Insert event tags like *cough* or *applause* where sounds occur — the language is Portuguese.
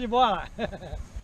Show de bola! *laughs*